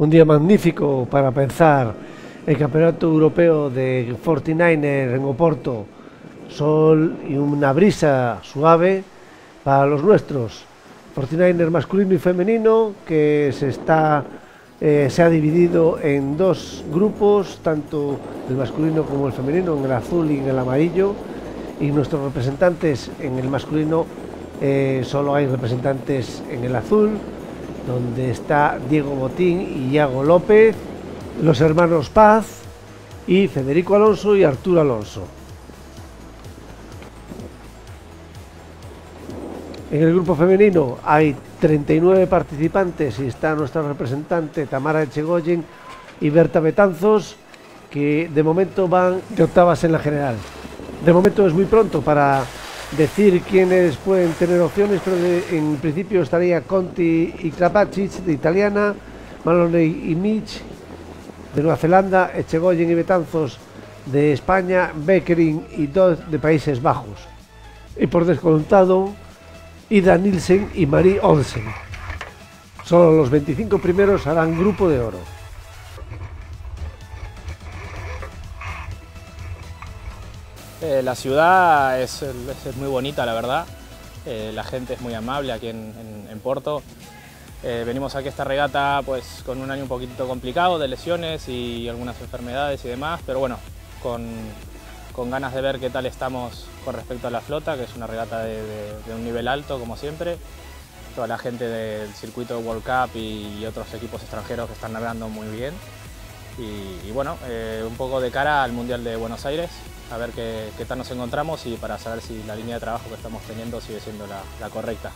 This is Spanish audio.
Un día magnífico para pensar el Campeonato Europeo de 49 en Oporto. Sol y una brisa suave para los nuestros. 49 masculino y femenino que se está eh, se ha dividido en dos grupos, tanto el masculino como el femenino, en el azul y en el amarillo. Y nuestros representantes en el masculino eh, solo hay representantes en el azul, donde está Diego Botín y Iago López, los hermanos Paz y Federico Alonso y Arturo Alonso. En el grupo femenino hay 39 participantes y está nuestra representante Tamara Echegoyen y Berta Betanzos, que de momento van de octavas en la general. De momento es muy pronto para decir quiénes pueden tener opciones, pero en principio estaría Conti y Krapacic de italiana, Maloney y Mitch de Nueva Zelanda, Echegoyen y Betanzos de España, Beckering y Dodd de Países Bajos. Y por descontado, Ida Nielsen y Marie Olsen. Solo los 25 primeros harán grupo de oro. Eh, la ciudad es, muy bonita, la verdad. Eh, la gente es muy amable aquí en, Porto. Eh, venimos aquí a esta regata pues, con un año un poquito complicado de lesiones y algunas enfermedades y demás, pero bueno, con, ganas de ver qué tal estamos con respecto a la flota, que es una regata de, un nivel alto como siempre. Toda la gente del circuito World Cup y otros equipos extranjeros que están navegando muy bien. Y, bueno, eh, un poco de cara al Mundial de Buenos Aires, a ver qué, tal nos encontramos y para saber si la línea de trabajo que estamos teniendo sigue siendo la correcta.